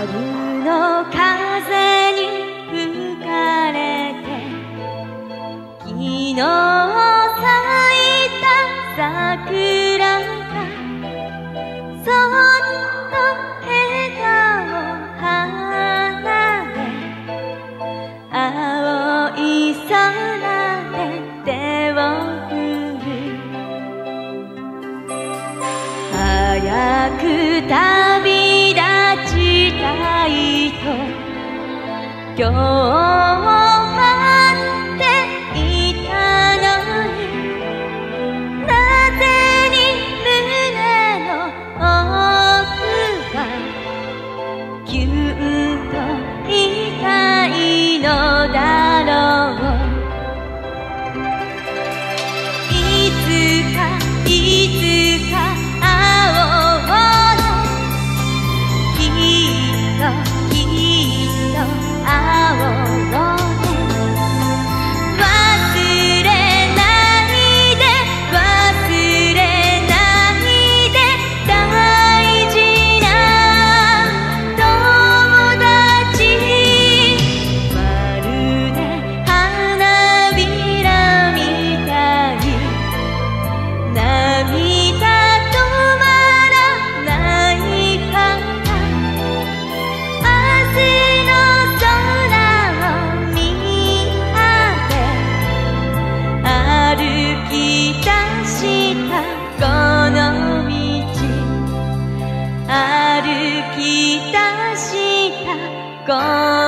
夜のに吹かれて昨日咲いたがそっとへたをはなれ青い空で手を振るやく旅今日待っていたのになぜに胸の奥がぎゅっと痛いのだろういつかいつか gone.